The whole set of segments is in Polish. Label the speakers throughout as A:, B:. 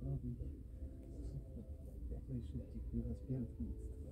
A: Слабый, слабый шутик, велосипед.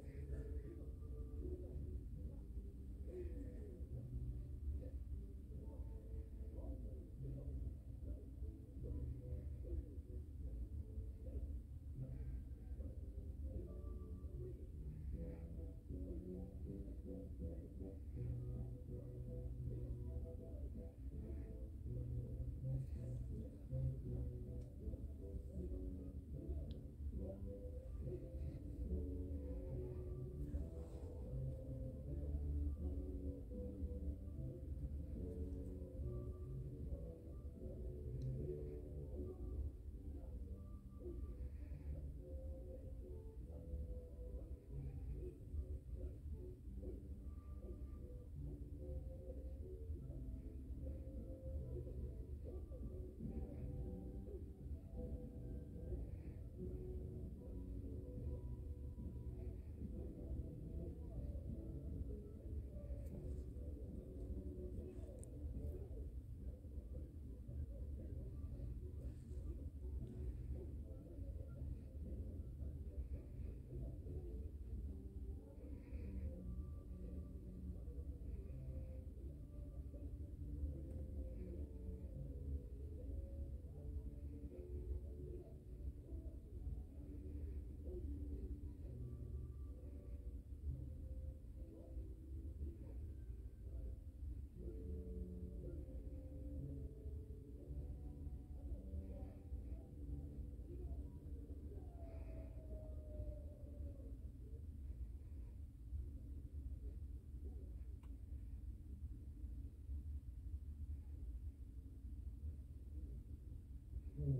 A: Nie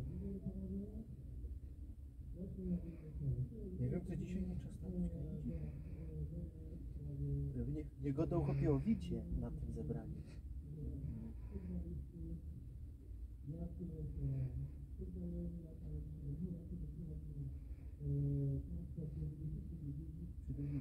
A: wiem, co dzisiaj nie czas napić Nie, nie go to uchopiło wicie na tym zebraniu. Przy drugiej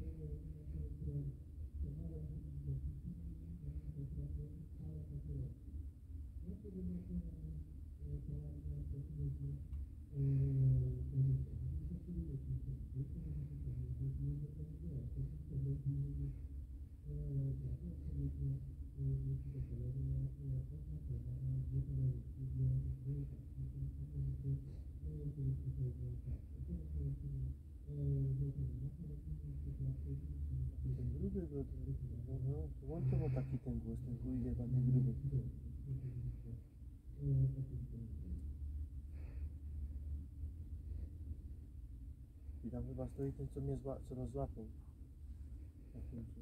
A: Ну, ну, вот его такие тенгости, уйдет, а не любит. I tam chyba stoi ten, co mnie zła, co nas złapał. Na końcu.